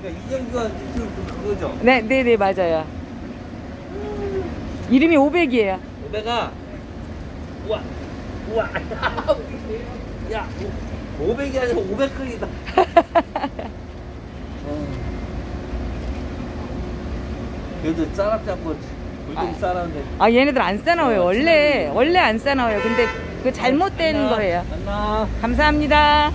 그러니까 이정규가 그 그거죠? 네, 네, 네, 맞아요. 이름이 500이에요. 오배가 우와 우와 야 500이 아니라 500근이다. 어. 그래도 짜랍 잡고 불똥 싸라는데 아. 아, 얘네들 안 싸나워요. 어, 원래, 원래 안 싸나워요. 근데 그 잘못된 만나, 거예요. 만나. 감사합니다.